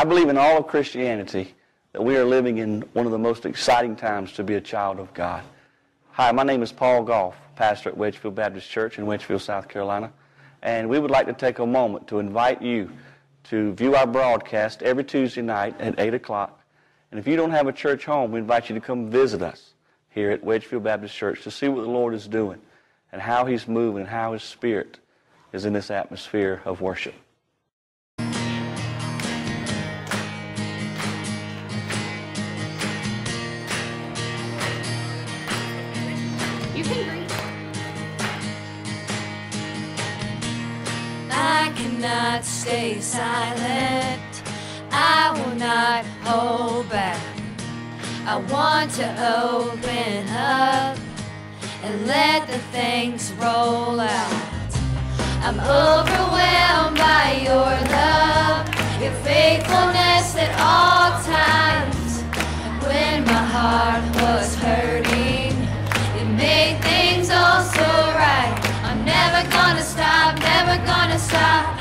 I believe in all of Christianity that we are living in one of the most exciting times to be a child of God. Hi, my name is Paul Goff, pastor at Wedgefield Baptist Church in Wedgefield, South Carolina. And we would like to take a moment to invite you to view our broadcast every Tuesday night at 8 o'clock. And if you don't have a church home, we invite you to come visit us here at Wedgefield Baptist Church to see what the Lord is doing and how He's moving and how His Spirit is in this atmosphere of worship. Cannot stay silent. I will not hold back. I want to open up and let the things roll out. I'm overwhelmed by your love, your faithfulness at all times. When my heart was hurting, it made things all so right. I'm never gonna stop, never gonna stop.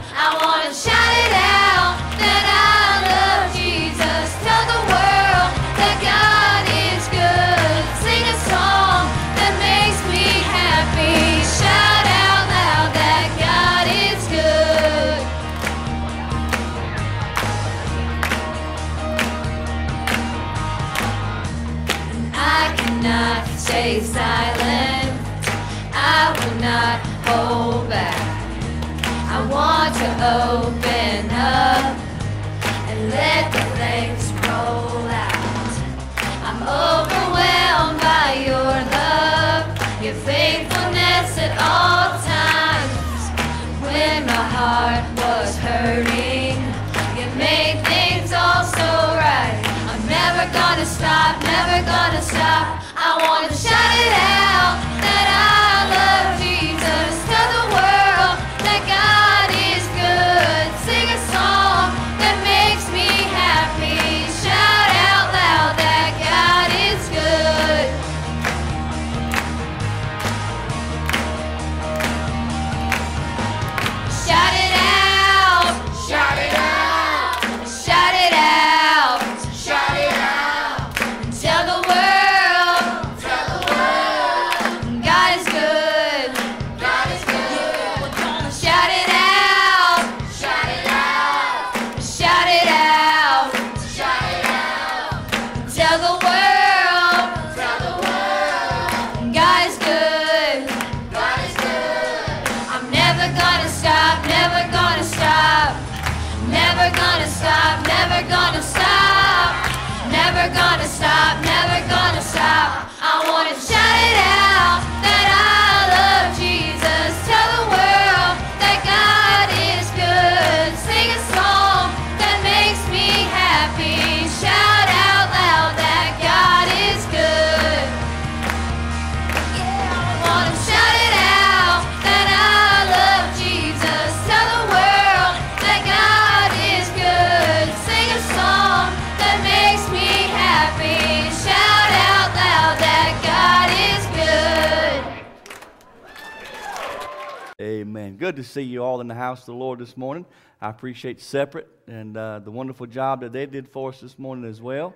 Good to see you all in the house of the Lord this morning. I appreciate Separate and uh, the wonderful job that they did for us this morning as well.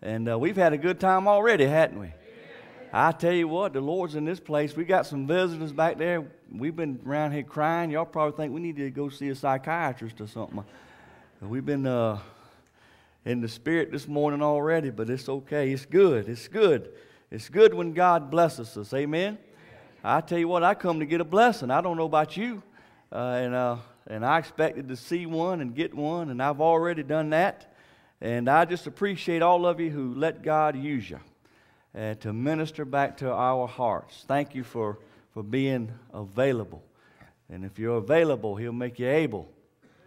And uh, we've had a good time already, hadn't we? I tell you what, the Lord's in this place. We got some visitors back there. We've been around here crying. Y'all probably think we need to go see a psychiatrist or something. We've been uh, in the spirit this morning already, but it's okay. It's good. It's good. It's good when God blesses us. Amen. I tell you what, I come to get a blessing. I don't know about you, uh, and uh, and I expected to see one and get one, and I've already done that. And I just appreciate all of you who let God use you uh, to minister back to our hearts. Thank you for for being available, and if you're available, He'll make you able.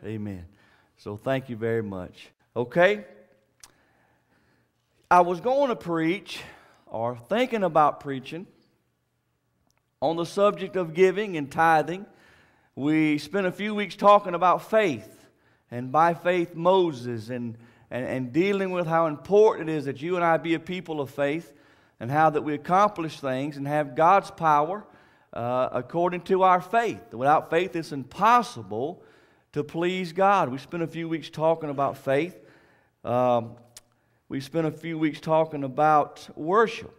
Amen. So thank you very much. Okay. I was going to preach or thinking about preaching on the subject of giving and tithing. We spent a few weeks talking about faith, and by faith, Moses, and, and, and dealing with how important it is that you and I be a people of faith, and how that we accomplish things and have God's power uh, according to our faith. Without faith, it's impossible to please God. We spent a few weeks talking about faith. Um, we spent a few weeks talking about worship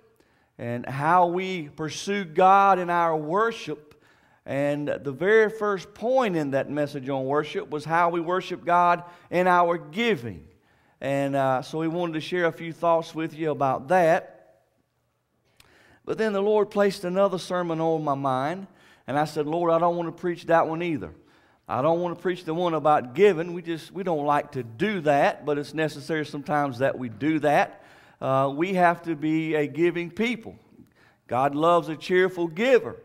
and how we pursue God in our worship. And the very first point in that message on worship was how we worship God in our giving. And uh, so we wanted to share a few thoughts with you about that. But then the Lord placed another sermon on my mind, and I said, Lord, I don't want to preach that one either. I don't want to preach the one about giving. We just we don't like to do that, but it's necessary sometimes that we do that. Uh, we have to be a giving people. God loves a cheerful giver.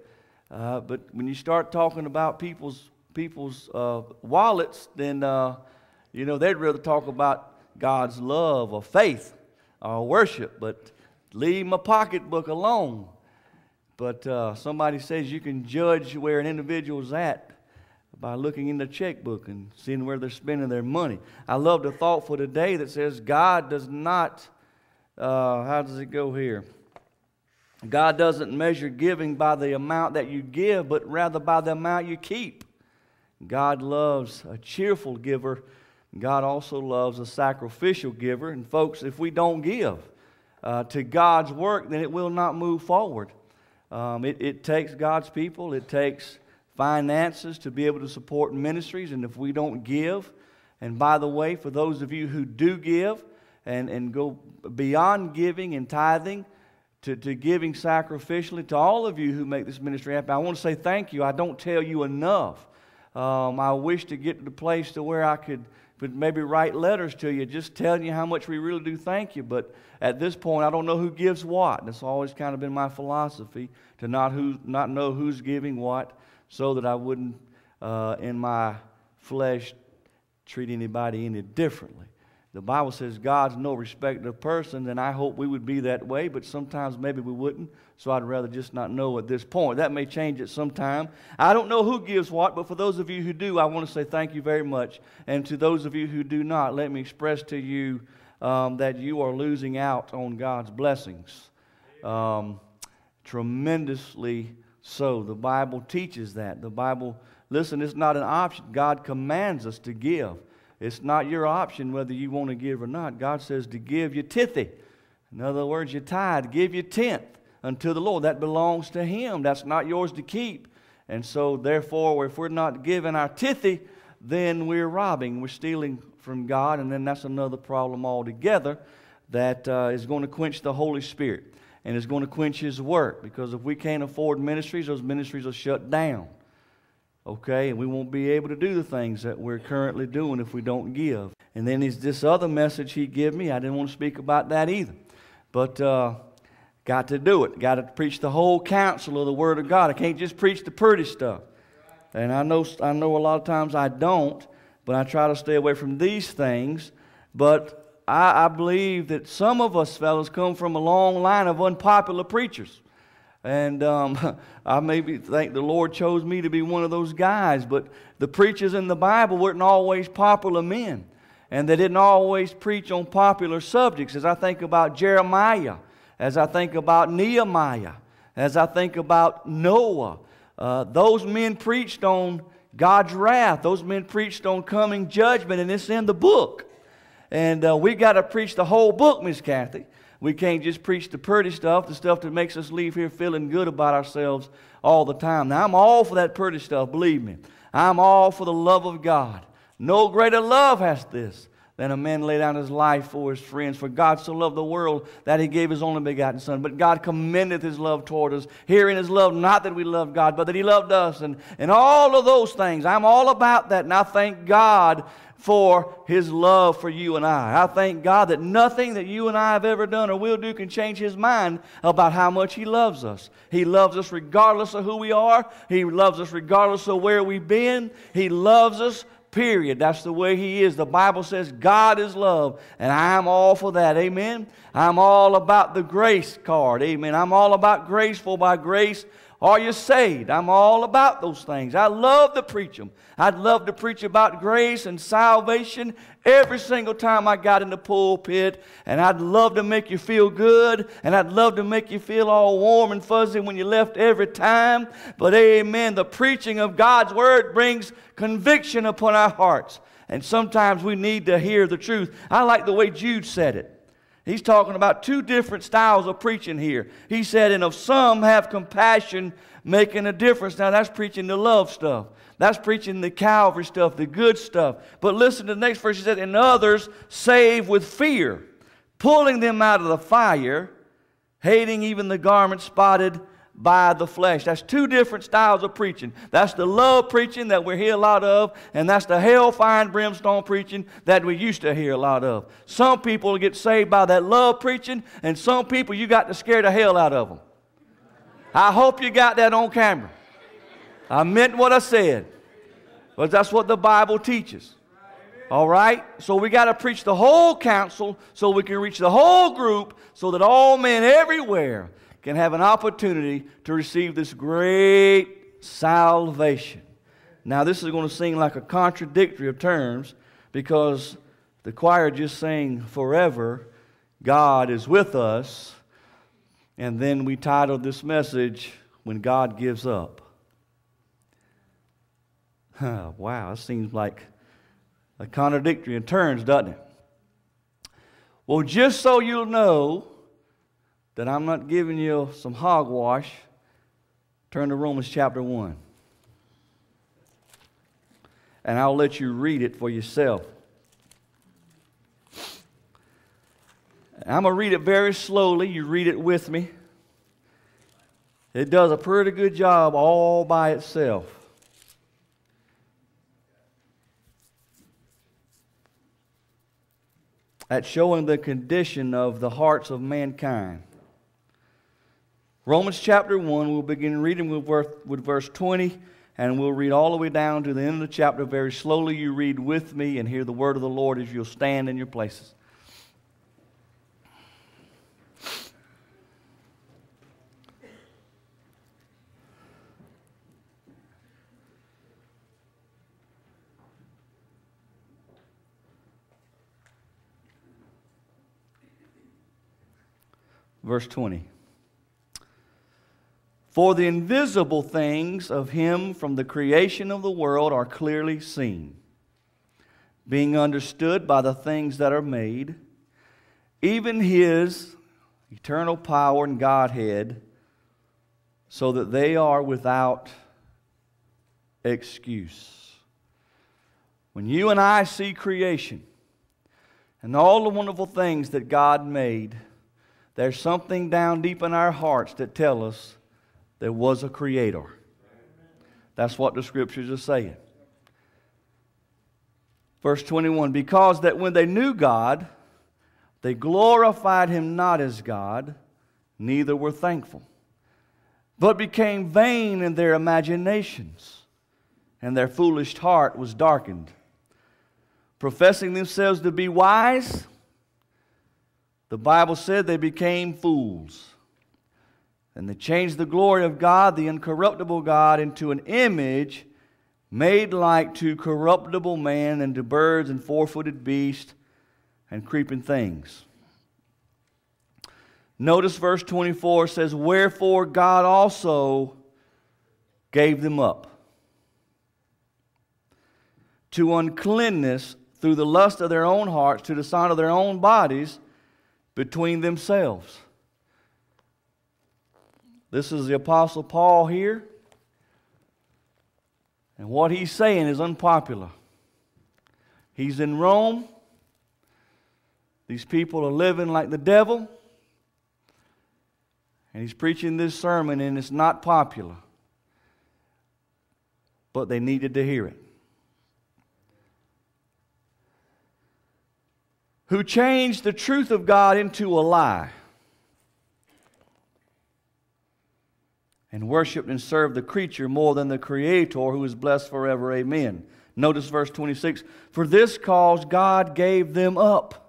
Uh, but when you start talking about people's people's uh, wallets, then uh, you know they'd rather talk about God's love or faith or worship. But leave my pocketbook alone. But uh, somebody says you can judge where an individual's at by looking in the checkbook and seeing where they're spending their money. I love the thought for today that says God does not, uh, how does it go here? God doesn't measure giving by the amount that you give, but rather by the amount you keep. God loves a cheerful giver. God also loves a sacrificial giver. And, folks, if we don't give uh, to God's work, then it will not move forward. Um, it, it takes God's people, it takes finances to be able to support ministries. And if we don't give, and by the way, for those of you who do give and, and go beyond giving and tithing to, to giving sacrificially, to all of you who make this ministry happen, I want to say thank you. I don't tell you enough. Um, I wish to get to the place to where I could, could maybe write letters to you just telling you how much we really do thank you. But at this point, I don't know who gives what. That's always kind of been my philosophy to not, who, not know who's giving what so that I wouldn't, uh, in my flesh, treat anybody any differently. The Bible says God's no respecter of persons, and I hope we would be that way, but sometimes maybe we wouldn't, so I'd rather just not know at this point. That may change at some time. I don't know who gives what, but for those of you who do, I want to say thank you very much. And to those of you who do not, let me express to you um, that you are losing out on God's blessings. Um, tremendously so. The Bible teaches that. The Bible, listen, it's not an option. God commands us to give. It's not your option whether you want to give or not. God says to give your tithe. In other words, your tithe, give your tenth unto the Lord. That belongs to Him. That's not yours to keep. And so, therefore, if we're not giving our tithe, then we're robbing, we're stealing from God, and then that's another problem altogether that uh, is going to quench the Holy Spirit and is going to quench his work because if we can't afford ministries, those ministries will shut down. Okay, and we won't be able to do the things that we're currently doing if we don't give. And then is this other message he gave me. I didn't want to speak about that either, but uh, got to do it. Got to preach the whole counsel of the Word of God. I can't just preach the pretty stuff. And I know I know a lot of times I don't, but I try to stay away from these things. But I, I believe that some of us fellows come from a long line of unpopular preachers. And um, I maybe think the Lord chose me to be one of those guys. But the preachers in the Bible weren't always popular men. And they didn't always preach on popular subjects. As I think about Jeremiah, as I think about Nehemiah, as I think about Noah, uh, those men preached on God's wrath. Those men preached on coming judgment, and it's in the book. And uh, we got to preach the whole book, Miss Kathy. We can't just preach the pretty stuff, the stuff that makes us leave here feeling good about ourselves all the time. Now, I'm all for that pretty stuff, believe me. I'm all for the love of God. No greater love has this than a man lay down his life for his friends. For God so loved the world that he gave his only begotten Son. But God commendeth his love toward us. Herein his love, not that we loved God, but that he loved us. And, and all of those things. I'm all about that. And I thank God for his love for you and I. I thank God that nothing that you and I have ever done or will do can change his mind about how much he loves us. He loves us regardless of who we are, he loves us regardless of where we've been. He loves us period. That's the way He is. The Bible says God is love, and I'm all for that. Amen. I'm all about the grace card. Amen. I'm all about graceful by grace are you saved? I'm all about those things. I love to preach them. I'd love to preach about grace and salvation every single time I got in the pulpit. And I'd love to make you feel good. And I'd love to make you feel all warm and fuzzy when you left every time. But amen, the preaching of God's word brings conviction upon our hearts. And sometimes we need to hear the truth. I like the way Jude said it. He's talking about two different styles of preaching here. He said, and of some have compassion, making a difference. Now that's preaching the love stuff. That's preaching the Calvary stuff, the good stuff. But listen to the next verse. He said, and others save with fear, pulling them out of the fire, hating even the garment spotted by the flesh. That's two different styles of preaching. That's the love preaching that we hear a lot of, and that's the hellfire and brimstone preaching that we used to hear a lot of. Some people get saved by that love preaching, and some people you got to scare the hell out of them. I hope you got that on camera. I meant what I said. But that's what the Bible teaches. All right? So we got to preach the whole counsel so we can reach the whole group so that all men everywhere can have an opportunity to receive this great salvation. Now, this is going to seem like a contradictory of terms because the choir just sang forever, God is with us. And then we titled this message, When God Gives Up. wow, it seems like a contradictory in terms, doesn't it? Well, just so you'll know that I'm not giving you some hogwash, turn to Romans chapter 1. And I'll let you read it for yourself. I'm going to read it very slowly. You read it with me. It does a pretty good job all by itself. at showing the condition of the hearts of mankind. Romans chapter 1, we'll begin reading with verse, with verse 20, and we'll read all the way down to the end of the chapter very slowly. You read with me and hear the word of the Lord as you'll stand in your places. Verse 20. For the invisible things of him from the creation of the world are clearly seen, being understood by the things that are made, even his eternal power and Godhead, so that they are without excuse. When you and I see creation and all the wonderful things that God made, there's something down deep in our hearts that tell us there was a creator. That's what the scriptures are saying. Verse 21 Because that when they knew God, they glorified him not as God, neither were thankful, but became vain in their imaginations, and their foolish heart was darkened. Professing themselves to be wise, the Bible said they became fools. And they changed the glory of God, the incorruptible God, into an image made like to corruptible man and to birds and four footed beasts and creeping things. Notice verse 24 says, Wherefore God also gave them up to uncleanness through the lust of their own hearts, to the sign of their own bodies between themselves. This is the Apostle Paul here. And what he's saying is unpopular. He's in Rome. These people are living like the devil. And he's preaching this sermon, and it's not popular. But they needed to hear it. who changed the truth of God into a lie and worshiped and served the creature more than the Creator who is blessed forever. Amen. Notice verse 26 For this cause God gave them up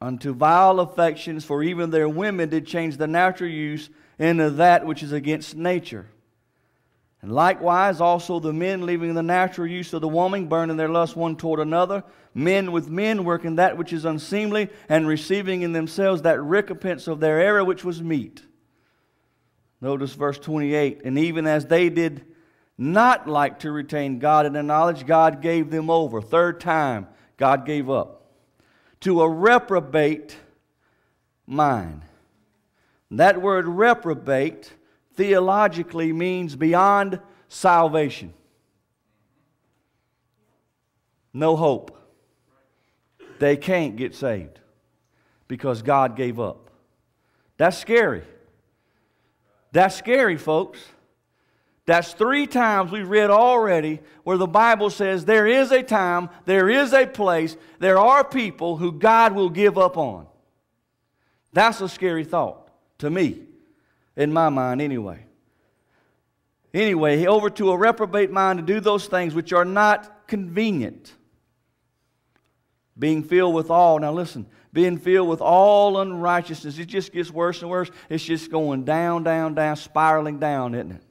unto vile affections, for even their women did change the natural use into that which is against nature. And likewise, also the men leaving the natural use of the woman, burning their lust one toward another, men with men working that which is unseemly, and receiving in themselves that recompense of their error which was meet. Notice verse 28 And even as they did not like to retain God in their knowledge, God gave them over. Third time, God gave up. To a reprobate mind. That word reprobate theologically means beyond salvation. No hope. They can't get saved because God gave up. That's scary. That's scary, folks. That's three times we've read already where the Bible says there is a time, there is a place, there are people who God will give up on. That's a scary thought to me, in my mind, anyway. Anyway, over to a reprobate mind to do those things which are not convenient. Being filled with all, now listen, being filled with all unrighteousness, it just gets worse and worse. It's just going down, down, down, spiraling down, isn't it?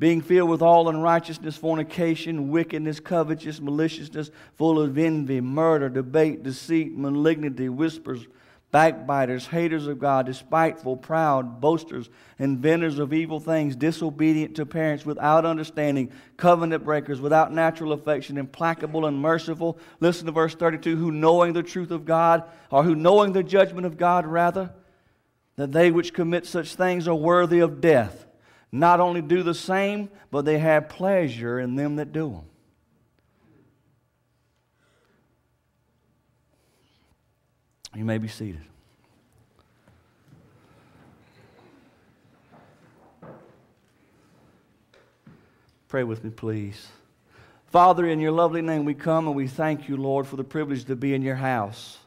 being filled with all unrighteousness, fornication, wickedness, covetousness, maliciousness, full of envy, murder, debate, deceit, malignity, whispers, backbiters, haters of God, despiteful, proud, boasters, inventors of evil things, disobedient to parents, without understanding, covenant breakers, without natural affection, implacable and merciful. Listen to verse 32 who knowing the truth of God, or who knowing the judgment of God, rather, that they which commit such things are worthy of death not only do the same, but they have pleasure in them that do them. You may be seated. Pray with me, please. Father, in your lovely name we come and we thank you, Lord, for the privilege to be in your house.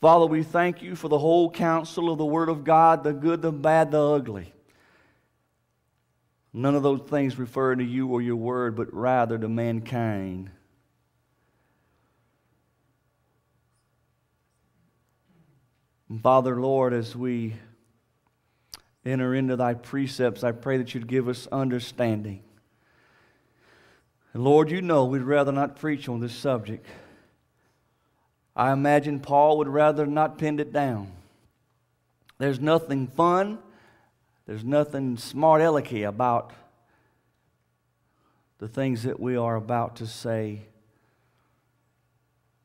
Father, we thank you for the whole counsel of the Word of God, the good, the bad, the ugly. None of those things refer to you or your word, but rather to mankind. Father, Lord, as we enter into thy precepts, I pray that you'd give us understanding. And Lord, you know we'd rather not preach on this subject. I imagine Paul would rather not pin it down. There's nothing fun there's nothing smart alecky about the things that we are about to say.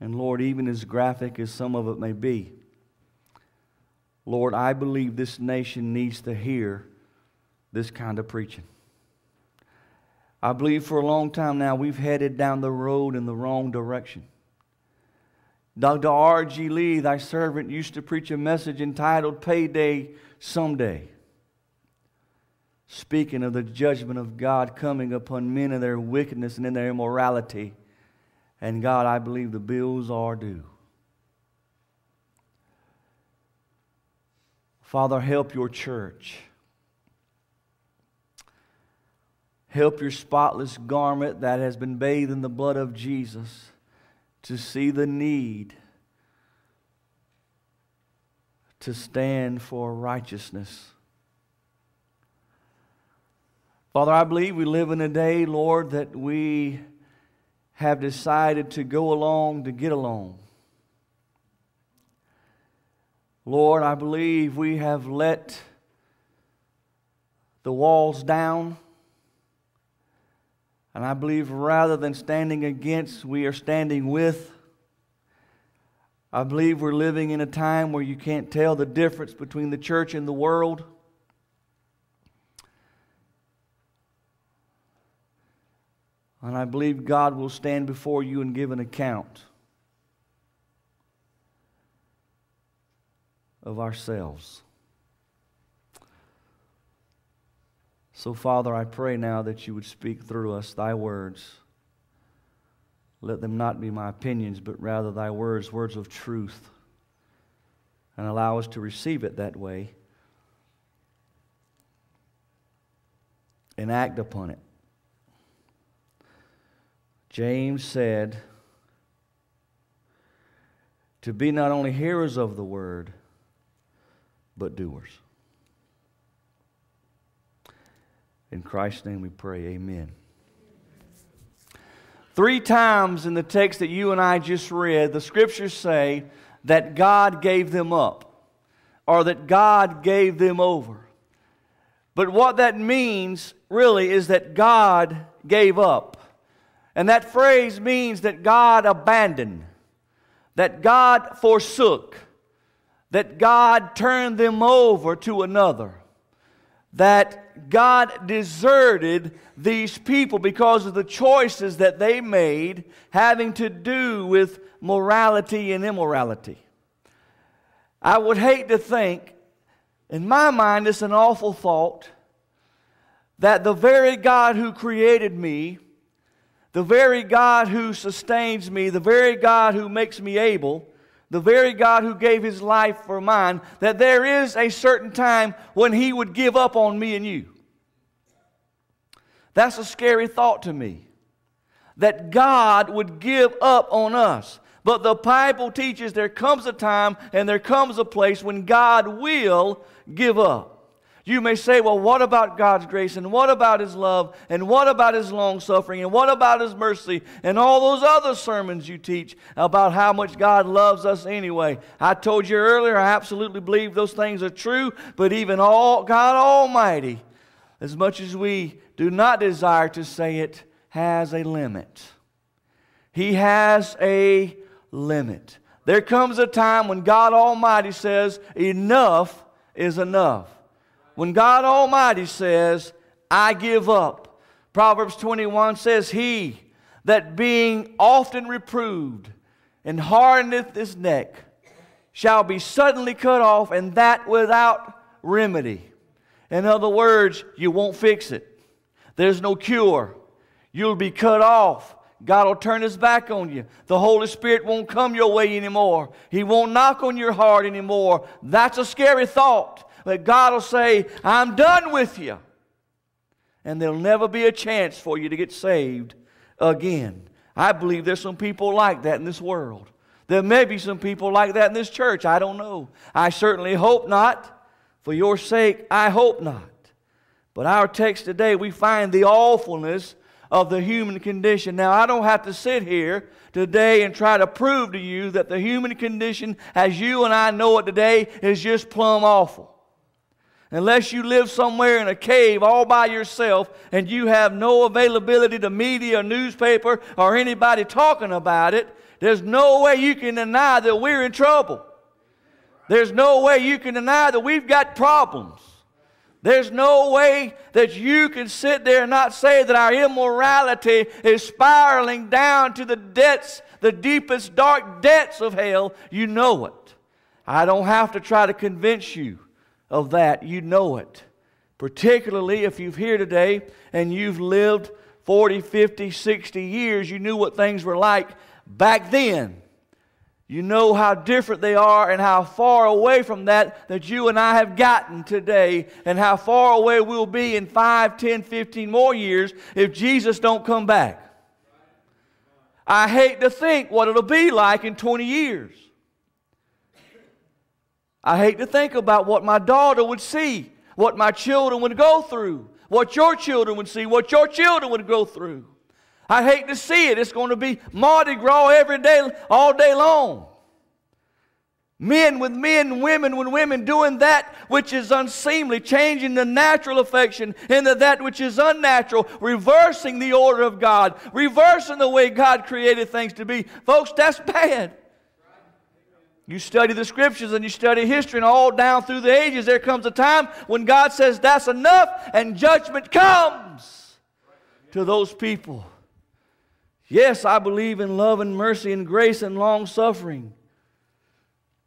And Lord, even as graphic as some of it may be, Lord, I believe this nation needs to hear this kind of preaching. I believe for a long time now we've headed down the road in the wrong direction. Dr. R.G. Lee, thy servant, used to preach a message entitled Payday Someday speaking of the judgment of God coming upon men in their wickedness and in their immorality. And God, I believe the bills are due. Father, help your church. Help your spotless garment that has been bathed in the blood of Jesus to see the need to stand for righteousness. Father, I believe we live in a day, Lord, that we have decided to go along to get along. Lord, I believe we have let the walls down. And I believe rather than standing against, we are standing with. I believe we're living in a time where you can't tell the difference between the church and the world. And I believe God will stand before you and give an account of ourselves. So, Father, I pray now that you would speak through us thy words. Let them not be my opinions, but rather thy words, words of truth. And allow us to receive it that way and act upon it. James said, to be not only hearers of the word, but doers. In Christ's name we pray, amen. Three times in the text that you and I just read, the scriptures say that God gave them up or that God gave them over. But what that means really is that God gave up. And that phrase means that God abandoned, that God forsook, that God turned them over to another, that God deserted these people because of the choices that they made having to do with morality and immorality. I would hate to think, in my mind, it's an awful thought that the very God who created me, the very God who sustains me, the very God who makes me able, the very God who gave his life for mine, that there is a certain time when he would give up on me and you. That's a scary thought to me. That God would give up on us. But the Bible teaches there comes a time and there comes a place when God will give up. You may say, well, what about God's grace? And what about His love? And what about His long suffering? And what about His mercy? And all those other sermons you teach about how much God loves us anyway. I told you earlier, I absolutely believe those things are true, but even all, God Almighty, as much as we do not desire to say it, has a limit. He has a limit. There comes a time when God Almighty says, enough is enough. When God Almighty says, I give up. Proverbs 21 says, He that being often reproved and hardeneth his neck shall be suddenly cut off, and that without remedy. In other words, you won't fix it. There's no cure. You'll be cut off. God will turn his back on you. The Holy Spirit won't come your way anymore. He won't knock on your heart anymore. That's a scary thought that God will say, I'm done with you. And there'll never be a chance for you to get saved again. I believe there's some people like that in this world. There may be some people like that in this church. I don't know. I certainly hope not. For your sake, I hope not. But our text today, we find the awfulness of the human condition. Now, I don't have to sit here today and try to prove to you that the human condition, as you and I know it today, is just plumb awful. Unless you live somewhere in a cave all by yourself and you have no availability to media newspaper or anybody talking about it, there's no way you can deny that we're in trouble. There's no way you can deny that we've got problems. There's no way that you can sit there and not say that our immorality is spiraling down to the depths, the deepest dark depths of hell. You know it. I don't have to try to convince you of that, you know it. Particularly if you've here today and you've lived 40, 50, 60 years, you knew what things were like back then. You know how different they are and how far away from that that you and I have gotten today and how far away we'll be in 5, 10, 15 more years if Jesus don't come back. I hate to think what it'll be like in 20 years. I hate to think about what my daughter would see, what my children would go through, what your children would see, what your children would go through. I hate to see it. It's going to be Mardi Gras every day, all day long. Men with men, women with women, doing that which is unseemly, changing the natural affection into that which is unnatural, reversing the order of God, reversing the way God created things to be. Folks, that's bad. You study the scriptures and you study history, and all down through the ages, there comes a time when God says, That's enough, and judgment comes to those people. Yes, I believe in love and mercy and grace and long suffering.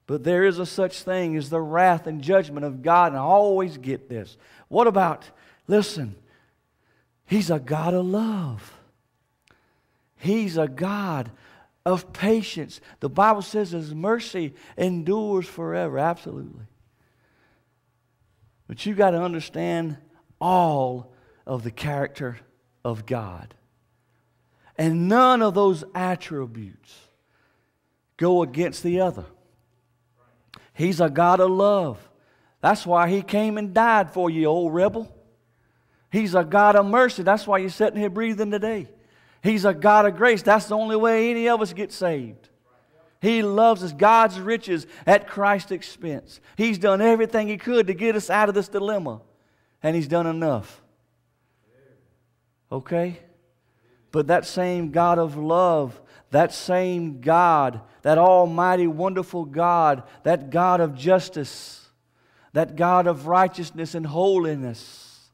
But there is a such thing as the wrath and judgment of God, and I always get this. What about, listen, He's a God of love. He's a God of patience. The Bible says His mercy endures forever. Absolutely. But you got to understand all of the character of God. And none of those attributes go against the other. He's a God of love. That's why He came and died for you, old rebel. He's a God of mercy. That's why you're sitting here breathing today. He's a God of grace. That's the only way any of us get saved. He loves us. God's riches at Christ's expense. He's done everything He could to get us out of this dilemma, and He's done enough. Okay? But that same God of love, that same God, that almighty, wonderful God, that God of justice, that God of righteousness and holiness.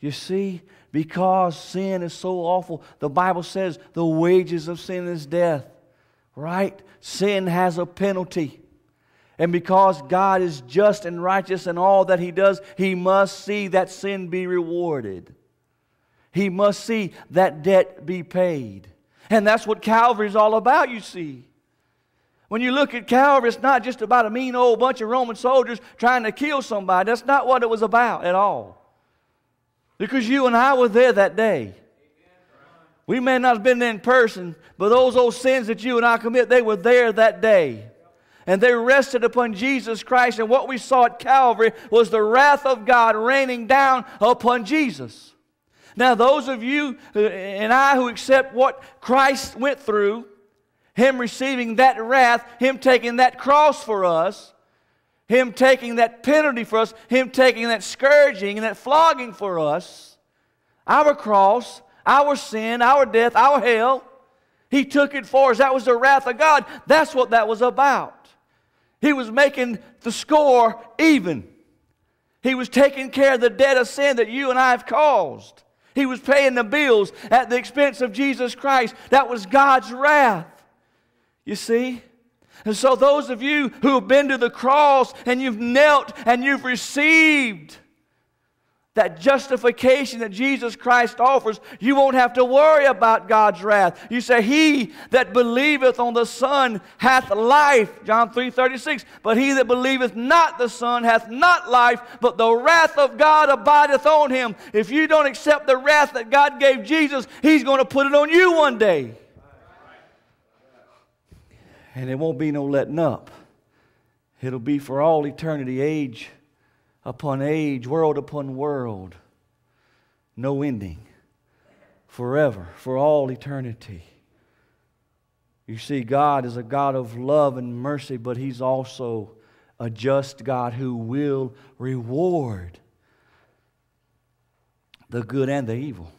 You see, because sin is so awful, the Bible says the wages of sin is death, right? Sin has a penalty. And because God is just and righteous in all that He does, He must see that sin be rewarded. He must see that debt be paid. And that's what Calvary is all about, you see. When you look at Calvary, it's not just about a mean old bunch of Roman soldiers trying to kill somebody. That's not what it was about at all. Because you and I were there that day. We may not have been there in person, but those old sins that you and I commit, they were there that day. And they rested upon Jesus Christ. And what we saw at Calvary was the wrath of God raining down upon Jesus. Now, those of you uh, and I who accept what Christ went through, Him receiving that wrath, Him taking that cross for us, Him taking that penalty for us, Him taking that scourging and that flogging for us, our cross, our sin, our death, our hell, He took it for us. That was the wrath of God. That's what that was about. He was making the score even. He was taking care of the debt of sin that you and I have caused. He was paying the bills at the expense of Jesus Christ. That was God's wrath. You see? And so, those of you who have been to the cross and you've knelt and you've received that justification that Jesus Christ offers, you won't have to worry about God's wrath. You say, He that believeth on the Son hath life, John 3 36. But he that believeth not the Son hath not life, but the wrath of God abideth on him. If you don't accept the wrath that God gave Jesus, He's going to put it on you one day. And it won't be no letting up, it'll be for all eternity, age upon age, world upon world. No ending. Forever, for all eternity. You see, God is a God of love and mercy, but He's also a just God who will reward the good and the evil.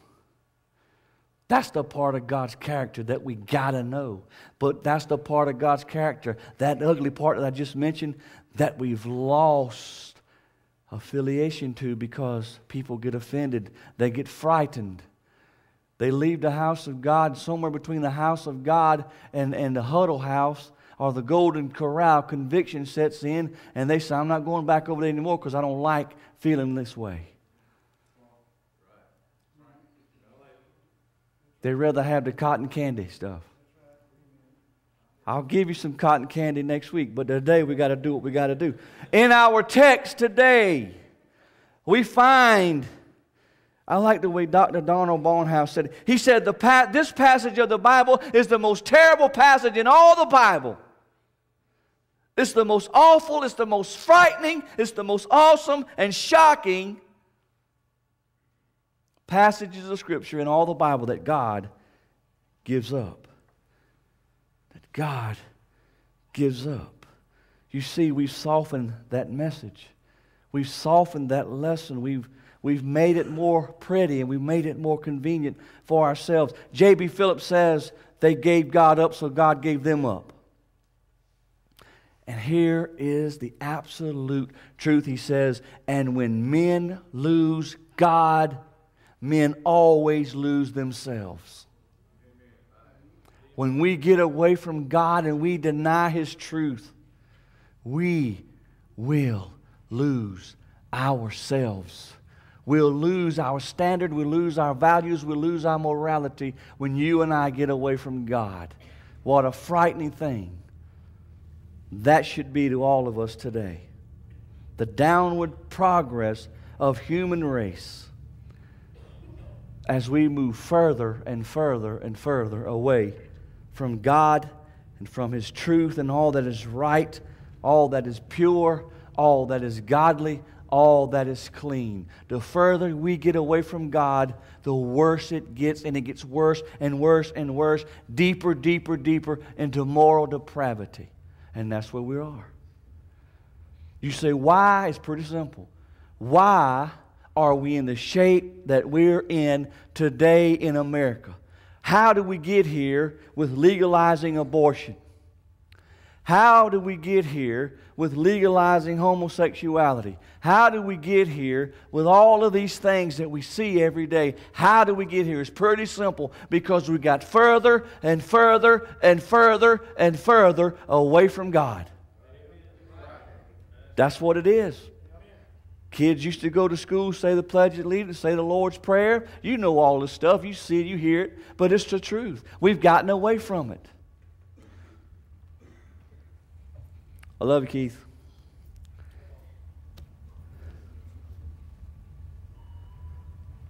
That's the part of God's character that we got to know. But that's the part of God's character, that ugly part that I just mentioned, that we've lost affiliation to because people get offended, they get frightened. They leave the house of God somewhere between the house of God and, and the huddle house or the golden corral. Conviction sets in, and they say, I'm not going back over there anymore because I don't like feeling this way. They'd rather have the cotton candy stuff. I'll give you some cotton candy next week, but today we got to do what we got to do. In our text today, we find, I like the way Dr. Donald Barnhouse said it. He said, the pa- This passage of the Bible is the most terrible passage in all the Bible. It's the most awful, it's the most frightening, it's the most awesome and shocking passages of Scripture in all the Bible that God gives up. That God gives up. You see, we've softened that message. We've softened that lesson. We've, we've made it more pretty and we've made it more convenient for ourselves. J.B. Phillips says they gave God up, so God gave them up. And here is the absolute truth. He says, And when men lose God, men always lose themselves. When we get away from God and we deny His truth, we will lose ourselves. We'll lose our standard, we'll lose our values, we'll lose our morality when you and I get away from God. What a frightening thing that should be to all of us today. The downward progress of human race as we move further and further and further away from God and from His truth and all that is right, all that is pure, all that is godly, all that is clean. The further we get away from God, the worse it gets, and it gets worse and worse and worse, deeper, deeper, deeper into moral depravity. And that's where we are. You say, why? It's pretty simple. Why are we in the shape that we're in today in America? How do we get here with legalizing abortion? How do we get here with legalizing homosexuality? How do we get here with all of these things that we see every day? How do we get here? It's pretty simple because we got further and further and further and further away from God. That's what it is. Kids used to go to school, say the Pledge of Allegiance, say the Lord's Prayer. You know all this stuff. You see it, you hear it, but it's the truth. We've gotten away from it. I love you, Keith.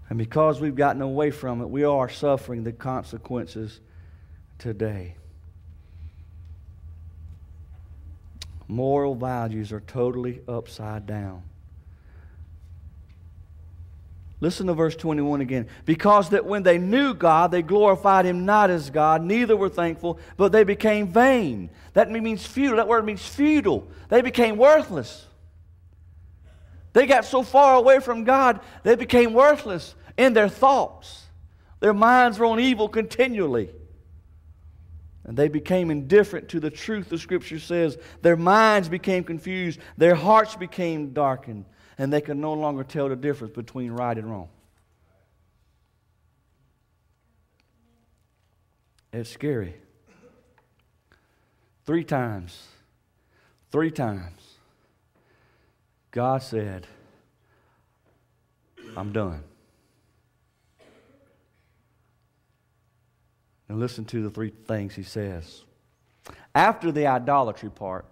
And because we've gotten away from it, we are suffering the consequences today. Moral values are totally upside down. Listen to verse 21 again. Because that when they knew God, they glorified him not as God, neither were thankful, but they became vain. That means futile. That word means futile. They became worthless. They got so far away from God, they became worthless in their thoughts. Their minds were on evil continually. And they became indifferent to the truth the Scripture says. Their minds became confused. Their hearts became darkened and they can no longer tell the difference between right and wrong. It's scary. Three times, three times, God said, I'm done. And listen to the three things he says. After the idolatry part,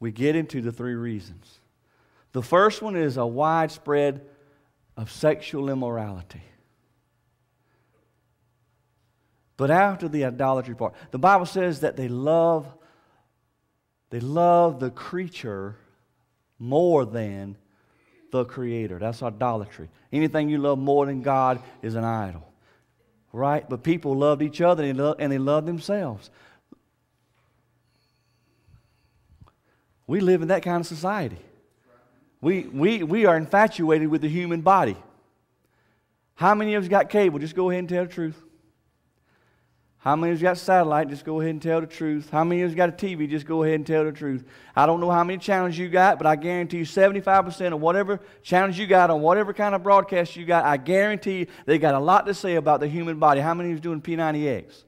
we get into the three reasons. The first one is a widespread of sexual immorality. But after the idolatry part, the Bible says that they love they love the creature more than the creator. That's idolatry. Anything you love more than God is an idol. Right? But people loved each other and they and they loved themselves. We live in that kind of society. We, we, we are infatuated with the human body. How many of us got cable? Just go ahead and tell the truth. How many of us got satellite? Just go ahead and tell the truth. How many of us got a TV? Just go ahead and tell the truth. I don't know how many channels you got, but I guarantee you 75% of whatever channels you got on whatever kind of broadcast you got, I guarantee you they got a lot to say about the human body. How many of you doing P90X?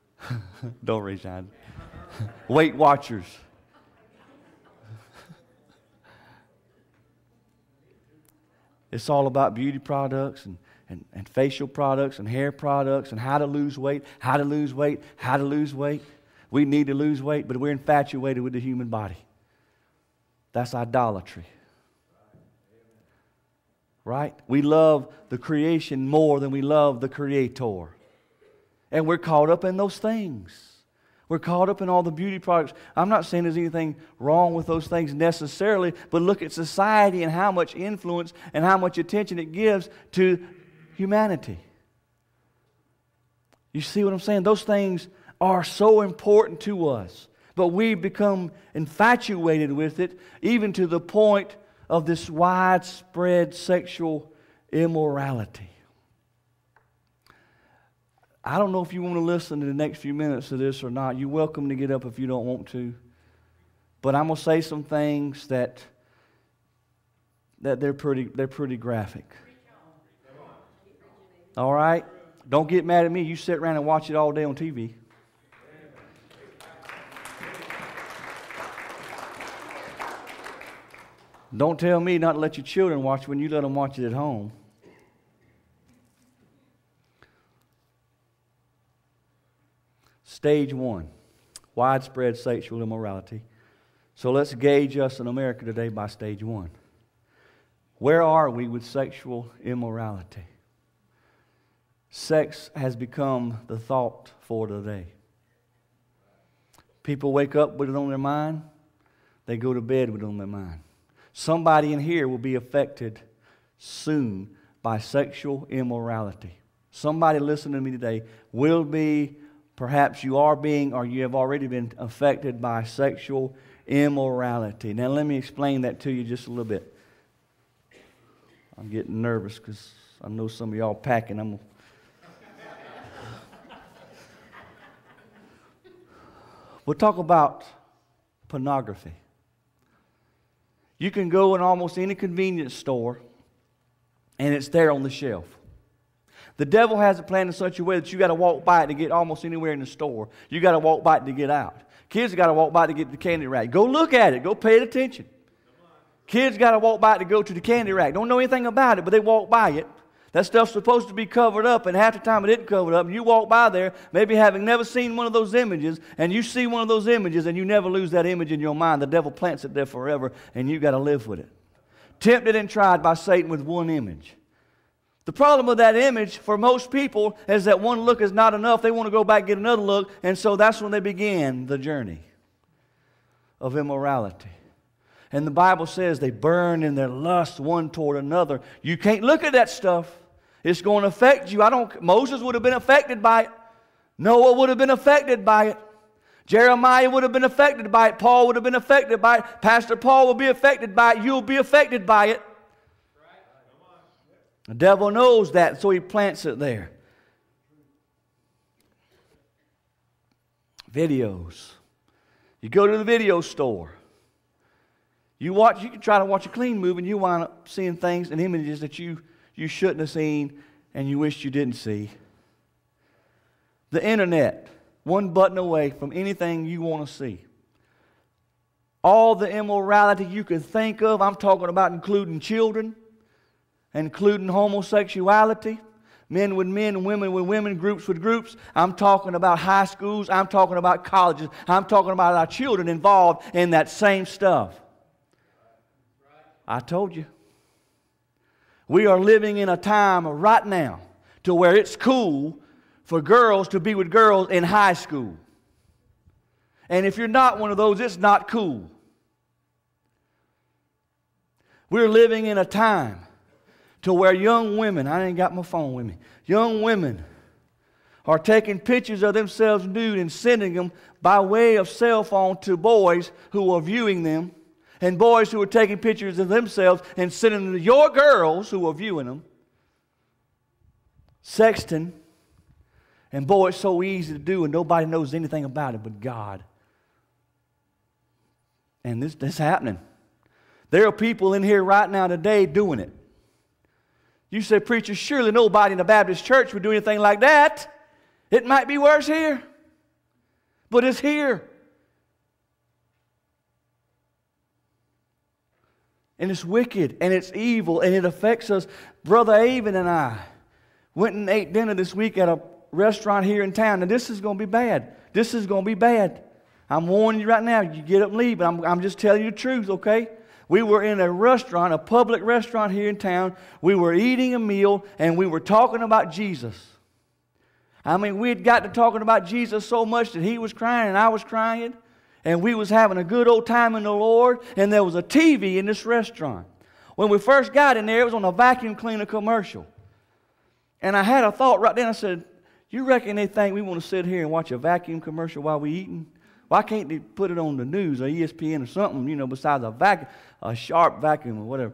don't raise your hand. Weight Watchers. It's all about beauty products and, and, and facial products and hair products and how to lose weight, how to lose weight, how to lose weight. We need to lose weight, but we're infatuated with the human body. That's idolatry. Right? We love the creation more than we love the creator. And we're caught up in those things. We're caught up in all the beauty products. I'm not saying there's anything wrong with those things necessarily, but look at society and how much influence and how much attention it gives to humanity. You see what I'm saying? Those things are so important to us, but we become infatuated with it, even to the point of this widespread sexual immorality. I don't know if you want to listen to the next few minutes of this or not. You're welcome to get up if you don't want to. But I'm going to say some things that, that they're, pretty, they're pretty graphic. All right? Don't get mad at me. You sit around and watch it all day on TV. Don't tell me not to let your children watch when you let them watch it at home. Stage one widespread sexual immorality. So let's gauge us in America today by stage one. Where are we with sexual immorality? Sex has become the thought for today. People wake up with it on their mind, they go to bed with it on their mind. Somebody in here will be affected soon by sexual immorality. Somebody listening to me today will be Perhaps you are being or you have already been affected by sexual immorality. Now, let me explain that to you just a little bit. I'm getting nervous because I know some of y'all packing. I'm We'll talk about pornography. You can go in almost any convenience store and it's there on the shelf. The devil has a plan in such a way that you got to walk by it to get almost anywhere in the store. You got to walk by it to get out. Kids got to walk by it to get the candy rack. Go look at it. Go pay attention. Kids got to walk by it to go to the candy rack. Don't know anything about it, but they walk by it. That stuff's supposed to be covered up, and half the time it isn't covered up. And you walk by there, maybe having never seen one of those images, and you see one of those images, and you never lose that image in your mind. The devil plants it there forever, and you got to live with it. Tempted and tried by Satan with one image. The problem with that image for most people is that one look is not enough. They want to go back get another look, and so that's when they begin the journey of immorality. And the Bible says they burn in their lust one toward another. You can't look at that stuff. It's going to affect you. I don't Moses would have been affected by it. Noah would have been affected by it. Jeremiah would have been affected by it. Paul would have been affected by it. Pastor Paul will be affected by it. You'll be affected by it. The devil knows that, so he plants it there. Videos. You go to the video store. You watch, you can try to watch a clean movie and you wind up seeing things and images that you you shouldn't have seen and you wished you didn't see. The internet, one button away from anything you want to see. All the immorality you can think of, I'm talking about including children, including homosexuality, men with men, women with women, groups with groups. I'm talking about high schools. I'm talking about colleges. I'm talking about our children involved in that same stuff. I told you. We are living in a time right now to where it's cool for girls to be with girls in high school. And if you're not one of those, it's not cool. We're living in a time to where young women, I ain't got my phone with me, young women are taking pictures of themselves nude and sending them by way of cell phone to boys who are viewing them and boys who are taking pictures of themselves and sending them to your girls who are viewing them. Sexting. And boy, it's so easy to do, and nobody knows anything about it but God. And this, this is happening. There are people in here right now today doing it. You say, Preacher, surely nobody in the Baptist church would do anything like that. It might be worse here, but it's here. And it's wicked and it's evil and it affects us. Brother Avon and I went and ate dinner this week at a restaurant here in town. And this is going to be bad. This is going to be bad. I'm warning you right now. You get up and leave, but I'm, I'm just telling you the truth, okay? We were in a restaurant, a public restaurant here in town. We were eating a meal and we were talking about Jesus. I mean, we had got to talking about Jesus so much that he was crying and I was crying and we was having a good old time in the Lord, and there was a TV in this restaurant. When we first got in there, it was on a vacuum cleaner commercial. And I had a thought right then. I said, You reckon they think we want to sit here and watch a vacuum commercial while we eating? Why can't they put it on the news or ESPN or something, you know, besides a vacuum, a Shark vacuum or whatever?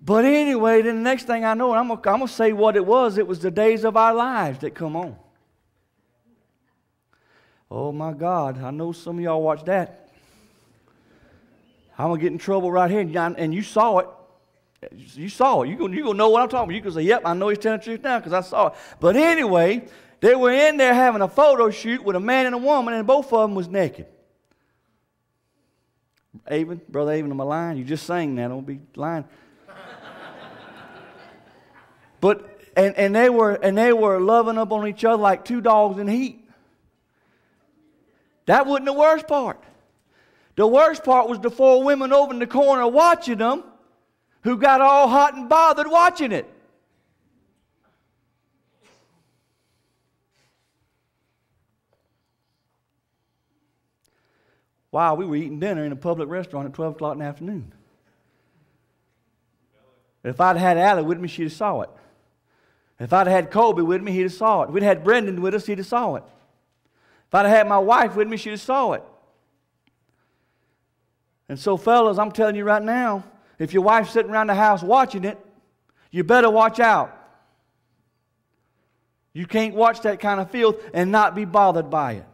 But anyway, then the next thing I know, I'm going to say what it was. It was the days of our lives that come on. Oh my God, I know some of y'all watched that. I'm going to get in trouble right here. And you saw it. You saw it. You're going to know what I'm talking about. You can say, Yep, I know he's telling the truth now because I saw it. But anyway, they were in there having a photo shoot with a man and a woman, and both of them was naked. Avon, Brother Avon, am I lying? You just sang that. Don't be lying. but and, and they were and they were loving up on each other like two dogs in heat. That wasn't the worst part. The worst part was the four women over in the corner watching them who got all hot and bothered watching it. While we were eating dinner in a public restaurant at 12 o'clock in the afternoon. If I'd had Allie with me, she'd have saw it. If I'd had Colby with me, he'd have saw it. If we'd had Brendan with us, he'd have saw it. If I'd had my wife with me, she'd have saw it. And so, fellas, I'm telling you right now, if your wife's sitting around the house watching it, You better watch out. You can't watch that kind of filth and not be bothered by it.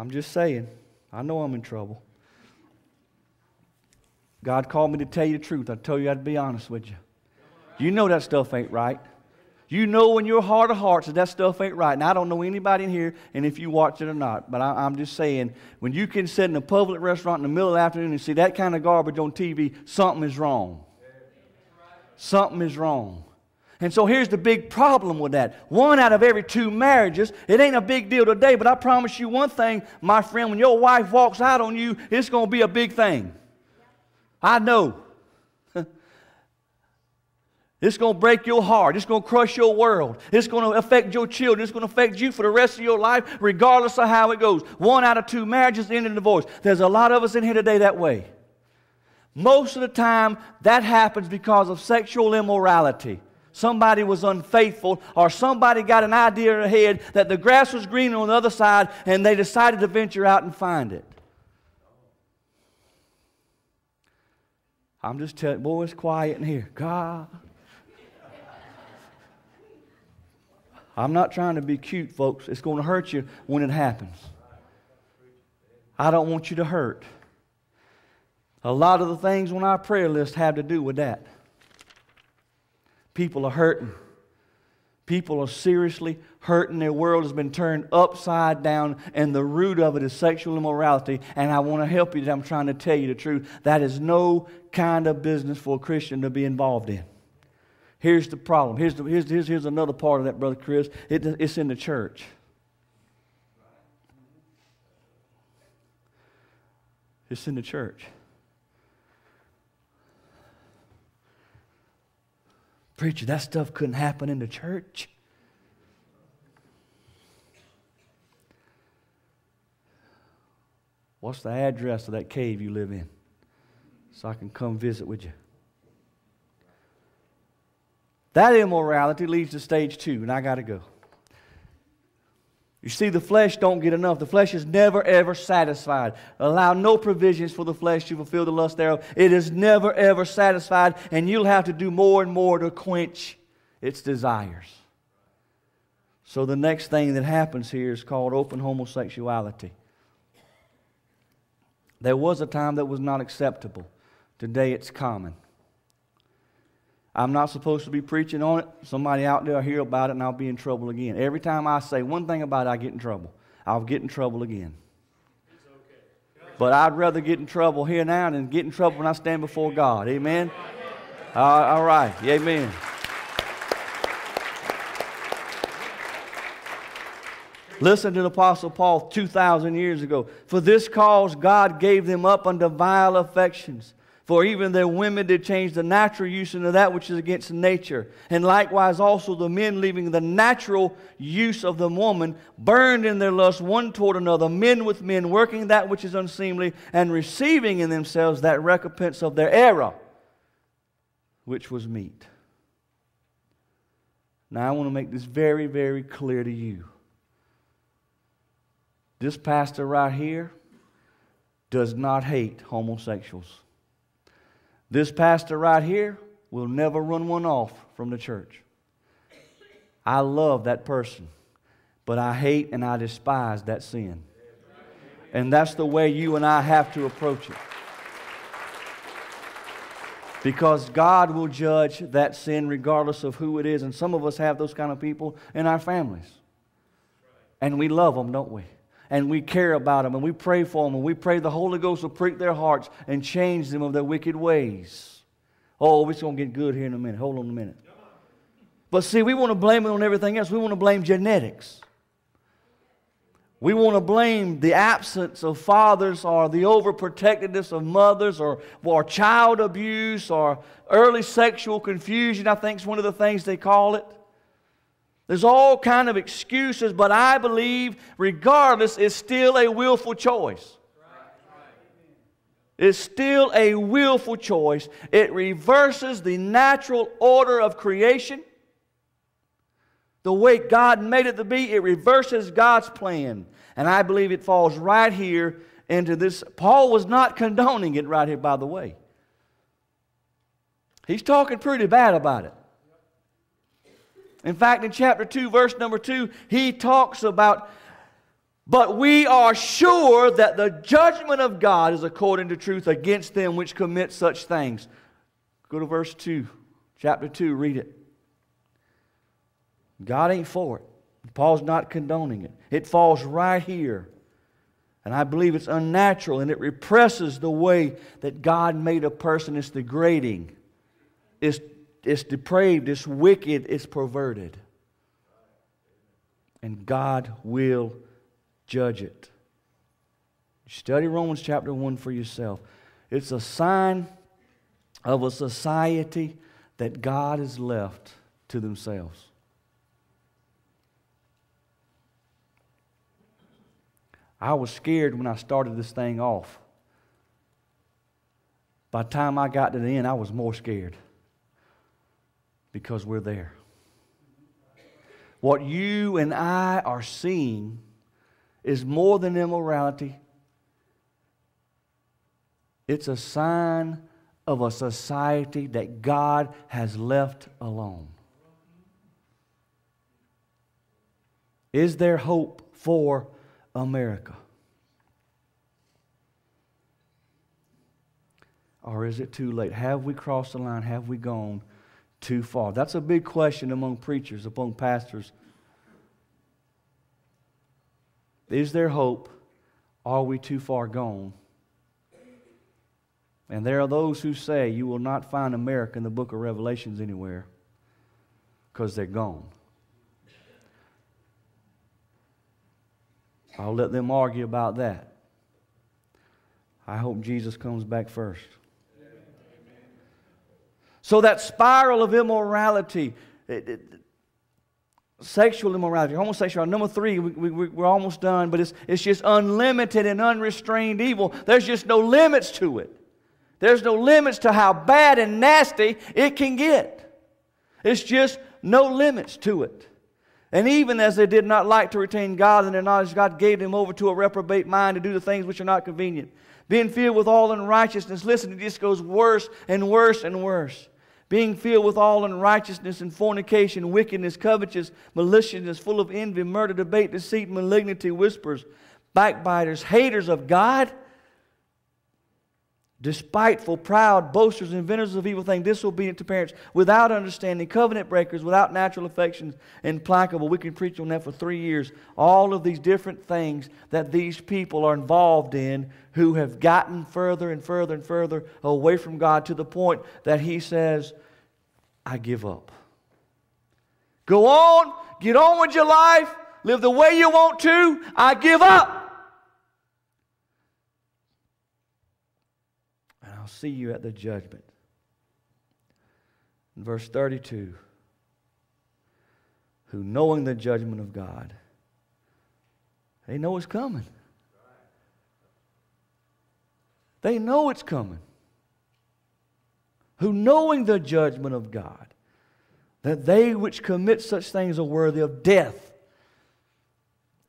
I'm just saying. I know I'm in trouble. God called me to tell you the truth. I told you I'd be honest with you. You know that stuff ain't right. You know in your heart of hearts that that stuff ain't right. And I don't know anybody in here, and if you watch it or not, but I, am just saying, when you can sit in a public restaurant in the middle of the afternoon and see that kind of garbage on TV, something is wrong. Something is wrong. And so here's the big problem with that. One out of every two marriages, it ain't a big deal today, but I promise you one thing, my friend, when your wife walks out on you, it's going to be a big thing. I know. It's going to break your heart. It's going to crush your world. It's going to affect your children. It's going to affect you for the rest of your life, regardless of how it goes. One out of two marriages end in divorce. There's a lot of us in here today that way. Most of the time, that happens because of sexual immorality. Somebody was unfaithful, or somebody got an idea in their head that the grass was greener on the other side, and they decided to venture out and find it. I'm just telling, boy, it's quiet in here. God. I'm not trying to be cute, folks. It's going to hurt you when it happens. I don't want you to hurt. A lot of the things on our prayer list have to do with that. People are hurting. People are seriously hurting. Their world has been turned upside down, and the root of it is sexual immorality. And I want to help you. That I'm trying to tell you the truth. That is no kind of business for a Christian to be involved in. Here's the problem. Here's, the, here's, here's, here's another part of that, Brother Chris. It, it's in the church. It's in the church. Preacher, that stuff couldn't happen in the church. What's the address of that cave you live in? So I can come visit with you. That immorality leads to stage two, and I got to go. You see, the flesh don't get enough. The flesh is never, ever satisfied. Allow no provisions for the flesh to fulfill the lust thereof. It is never, ever satisfied, and you'll have to do more and more to quench its desires. So the next thing that happens here is called open homosexuality. There was a time that was not acceptable. Today it's common. I'm not supposed to be preaching on it. Somebody out there will hear about it and I'll be in trouble again. Every time I say one thing about it, I get in trouble. I'll get in trouble again. But I'd rather get in trouble here now than get in trouble when I stand before God. Amen? Uh, all right. Amen. Listen to the Apostle Paul 2,000 years ago. For this cause God gave them up unto vile affections. For even their women did change the natural use into that which is against nature. And likewise also the men leaving the natural use of the woman burned in their lust one toward another, men with men, working that which is unseemly, and receiving in themselves that recompense of their error, which was meat. Now I want to make this very, very clear to you. This pastor right here does not hate homosexuals. This pastor right here will never run one off from the church. I love that person, but I hate and I despise that sin. And that's the way you and I have to approach it. Because God will judge that sin regardless of who it is. And some of us have those kind of people in our families. And we love them, don't we? And we care about them and we pray for them and we pray the Holy Ghost will prick their hearts and change them of their wicked ways. Oh, it's going to get good here in a minute. Hold on a minute. But see, we want to blame it on everything else. We want to blame genetics. We want to blame the absence of fathers or the overprotectiveness of mothers or, or child abuse or early sexual confusion, I think is one of the things they call it. There's all kind of excuses, but I believe, regardless, it's still a willful choice. It's still a willful choice. It reverses the natural order of creation. The way God made it to be, it reverses God's plan. And I believe it falls right here into this. Paul was not condoning it right here, by the way. He's talking pretty bad about it. In fact, in chapter 2, verse number 2, he talks about, but we are sure that the judgment of God is according to truth against them which commit such things. Go to verse 2, chapter 2, read it. God ain't for it. Paul's not condoning it. It falls right here. And I believe it's unnatural and it represses the way that God made a person. It's degrading, it's, it's depraved, it's wicked, it's perverted. And God will judge it. Study Romans chapter 1 for yourself. It's a sign of a society that God has left to themselves. I was scared when I started this thing off. By the time I got to the end, I was more scared because we're there. What you and I are seeing is more than immorality, it's a sign of a society that God has left alone. Is there hope for America? Or is it too late? Have we crossed the line? Have we gone too far? That's a big question among preachers, among pastors. Is there hope? Are we too far gone? And there are those who say you will not find America in the book of Revelations anywhere because they're gone. I'll let them argue about that. I hope Jesus comes back first. So, that spiral of immorality, it, it, sexual immorality, homosexuality. Number three, we, we, we're almost done, but it's, it's just unlimited and unrestrained evil. There's just no limits to it. There's no limits to how bad and nasty it can get. It's just no limits to it. And even as they did not like to retain God in their knowledge, God gave them over to a reprobate mind to do the things which are not convenient. Being filled with all unrighteousness, listen, it just goes worse and worse and worse. Being filled with all unrighteousness and fornication, wickedness, covetousness, maliciousness, full of envy, murder, debate, deceit, malignity, whispers, backbiters, haters of God despiteful, proud, boasters, inventors of evil things, disobedient to parents, without understanding, covenant breakers, without natural affections, implacable. We can preach on that for three years. All of these different things that these people are involved in who have gotten further and further and further away from God to the point that He says, I give up. Go on, get on with your life, live the way you want to. I give up. See you at the judgment. In verse 32, who knowing the judgment of God, they know it's coming. They know it's coming. Who knowing the judgment of God, that they which commit such things are worthy of death.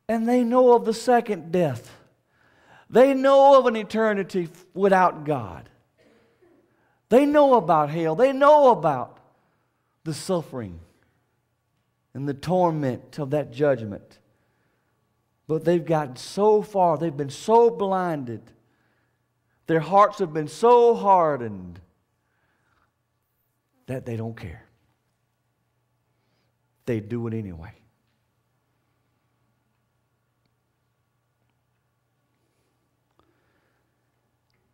And they know of the second death. They know of an eternity without God. They know about hell. They know about the suffering and the torment of that judgment. But they've gotten so far, they've been so blinded, their hearts have been so hardened that they don't care. They do it anyway.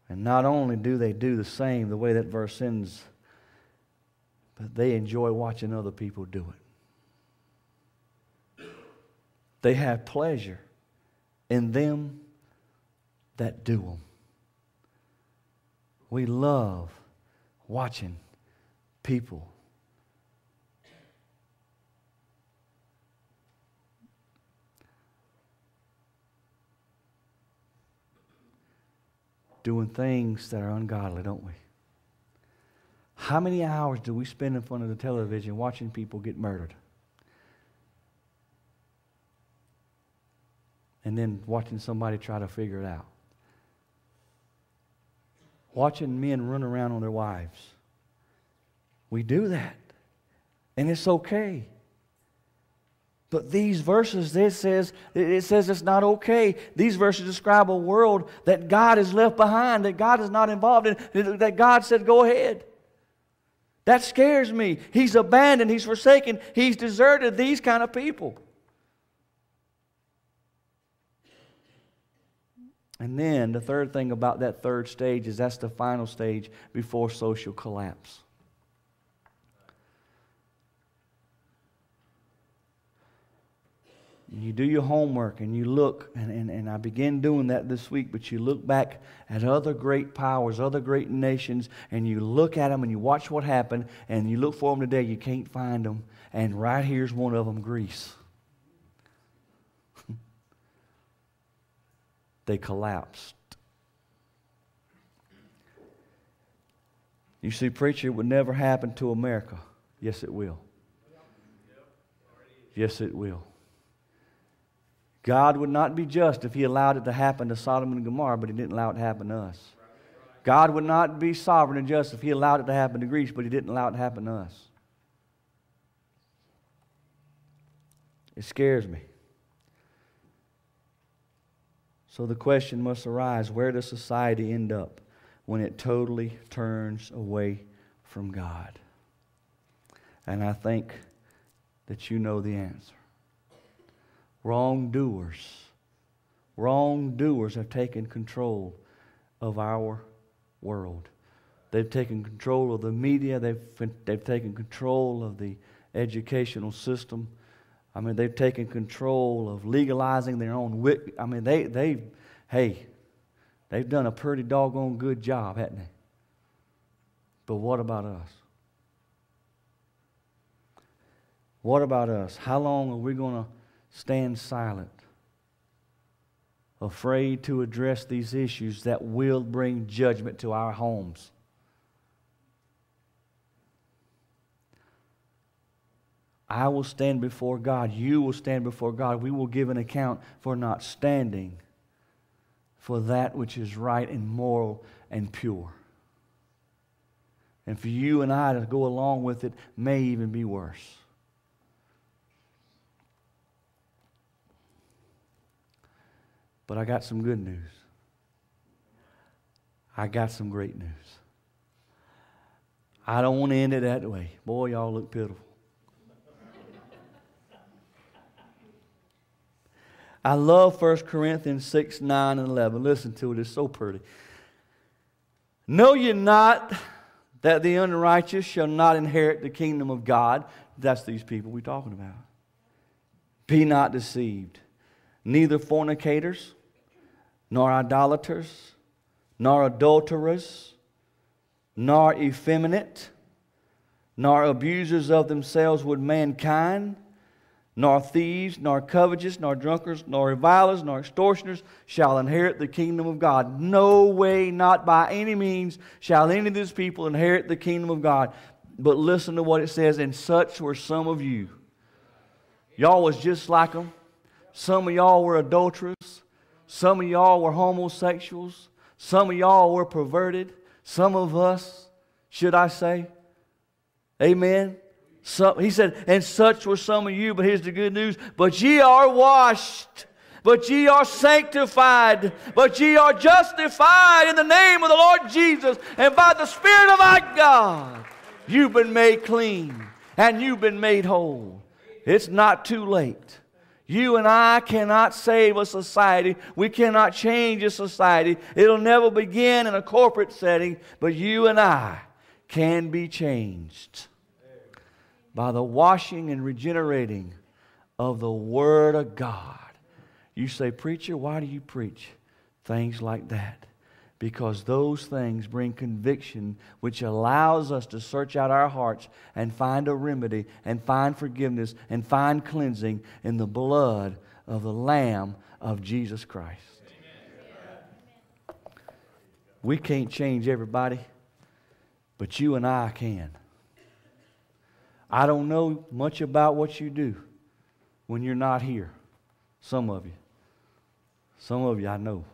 And not only do they do the same the way that verse ends, but they enjoy watching other people do it. They have pleasure in them that do them. We love watching people doing things that are ungodly, don't we? How many hours do we spend in front of the television watching people get murdered? And then watching somebody try to figure it out. Watching men run around on their wives. We do that. And it's okay. But these verses, it says, it says it's not okay. These verses describe a world that God has left behind, that God is not involved in, that God said, go ahead. That scares me. He's abandoned, he's forsaken, he's deserted these kind of people. And then the third thing about that third stage is that's the final stage before social collapse. You do your homework and you look, and, and, and I begin doing that this week, but you look back at other great powers, other great nations, and you look at them and you watch what happened, and you look for them today, you can't find them. And right here's one of them Greece. they collapsed. You see, preacher, it would never happen to America. Yes, it will. Yes, it will. God would not be just if He allowed it to happen to Sodom and Gomorrah, but He didn't allow it to happen to us. God would not be sovereign and just if He allowed it to happen to Greece, but He didn't allow it to happen to us. It scares me. So the question must arise where does society end up when it totally turns away from God? And I think that you know the answer wrongdoers. Wrongdoers have taken control of our world. They've taken control of the media, they've, they've taken control of the educational system. I mean, they've taken control of legalizing their own wit. I mean, they, they, hey, they've done a pretty doggone good job, haven't they? But what about us? What about us? How long are we going to stand silent, afraid to address these issues that will bring judgment to our homes. I will stand before God. You will stand before God. We will give an account for not standing for that which is right and moral and pure. And for you and I to go along with it may even be worse. But I got some good news. I got some great news. I don't want to end it that way. Boy, y'all look pitiful. I love 1 Corinthians 6, 9, and 11. Listen to it, it's so pretty. Know ye not that the unrighteous shall not inherit the kingdom of God? That's these people we're talking about. Be not deceived. Neither fornicators, nor idolaters, nor adulterers, nor effeminate, nor abusers of themselves with mankind, nor thieves, nor covetous, nor drunkards, nor revilers, nor extortioners shall inherit the kingdom of God. No way, not by any means, shall any of these people inherit the kingdom of God. But listen to what it says, and such were some of you. Y'all was just like them. Some of y'all were adulterers. Some of y'all were homosexuals. Some of y'all were perverted. Some of us, should I say? Amen. Some, he said, and such were some of you, but here's the good news. But ye are washed, but ye are sanctified, but ye are justified in the name of the Lord Jesus, and by the Spirit of our God, you've been made clean and you've been made whole. It's not too late. You and I cannot save a society. We cannot change a society. It'll never begin in a corporate setting, but you and I can be changed by the washing and regenerating of the Word of God. You say, Preacher, why do you preach things like that? Because those things bring conviction, which allows us to search out our hearts and find a remedy and find forgiveness and find cleansing in the blood of the Lamb of Jesus Christ. Amen. We can't change everybody, but you and I can. I don't know much about what you do when you're not here. Some of you. Some of you I know.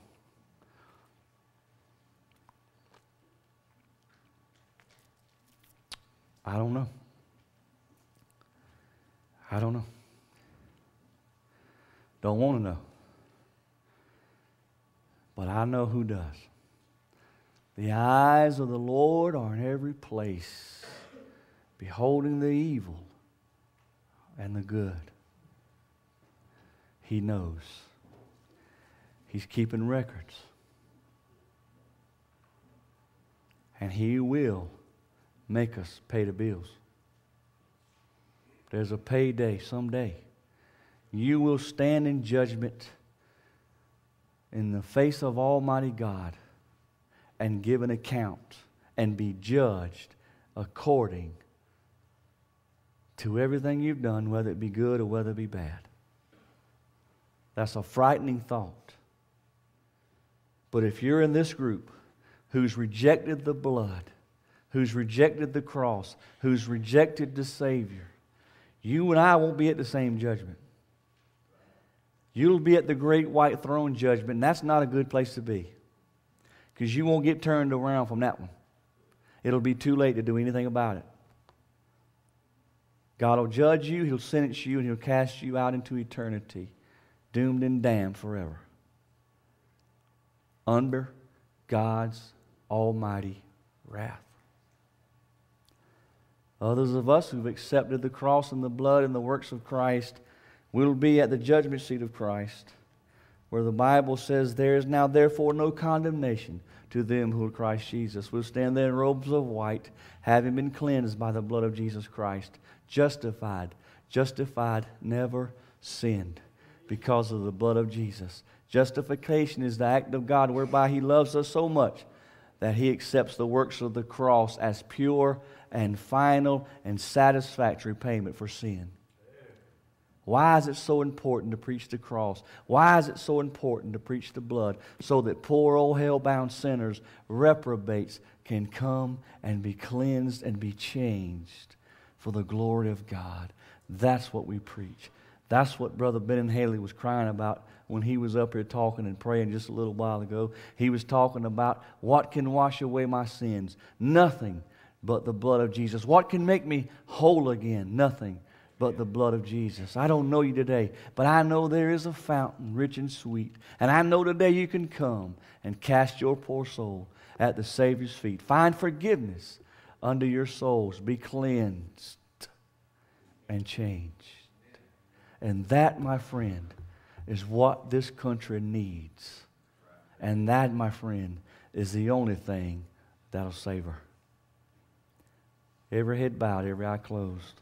I don't know. I don't know. Don't want to know. But I know who does. The eyes of the Lord are in every place, beholding the evil and the good. He knows. He's keeping records. And He will make us pay the bills. There's a payday someday. You will stand in judgment in the face of Almighty God and give an account and be judged according to everything you've done, whether it be good or whether it be bad. That's a frightening thought. But if you're in this group who's rejected the blood, who's rejected the cross, who's rejected the Savior, you and I won't be at the same judgment. You'll be at the great white throne judgment, and that's not a good place to be because you won't get turned around from that one. It'll be too late to do anything about it. God will judge you, He'll sentence you, and He'll cast you out into eternity, doomed and damned forever. Under God's almighty wrath. Others of us who've accepted the cross and the blood and the works of Christ will be at the judgment seat of Christ, where the Bible says, There is now therefore no condemnation to them who are Christ Jesus. We'll stand there in robes of white, having been cleansed by the blood of Jesus Christ, justified, justified, never sinned because of the blood of Jesus. Justification is the act of God whereby He loves us so much that He accepts the works of the cross as pure and final and satisfactory payment for sin. Why is it so important to preach the cross? Why is it so important to preach the blood? So that poor old hell-bound sinners, reprobates, can come and be cleansed and be changed for the glory of God. That's what we preach. That's what Brother Ben and Haley was crying about when he was up here talking and praying just a little while ago. He was talking about what can wash away my sins? Nothing but the blood of Jesus. What can make me whole again? Nothing but the blood of Jesus. I don't know you today, but I know there is a fountain rich and sweet. And I know today you can come and cast your poor soul at the Savior's feet. Find forgiveness under your souls. Be cleansed and changed. And that, my friend, is what this country needs. And that, my friend, is the only thing that'll save her. Every head bowed, every eye closed.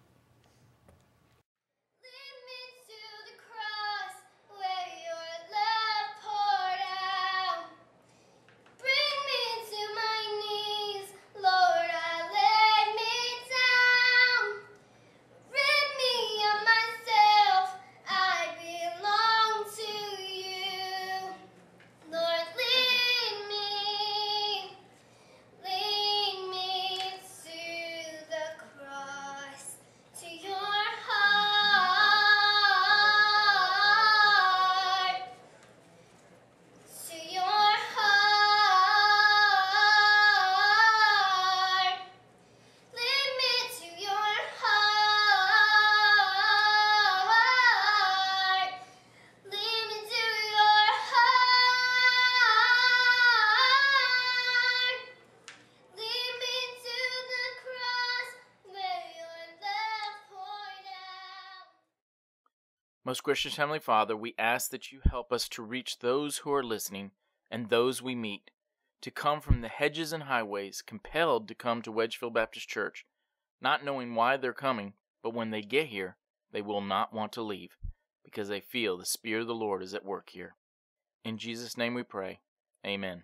Gracious Heavenly Father, we ask that you help us to reach those who are listening and those we meet, to come from the hedges and highways, compelled to come to Wedgefield Baptist Church, not knowing why they're coming, but when they get here, they will not want to leave, because they feel the Spirit of the Lord is at work here. In Jesus' name we pray. Amen.